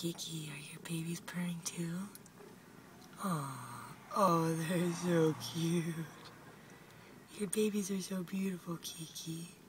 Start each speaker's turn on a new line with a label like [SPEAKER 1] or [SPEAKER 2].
[SPEAKER 1] Kiki, are your babies purring too? Oh, oh, they're so cute. Your babies are so beautiful, Kiki.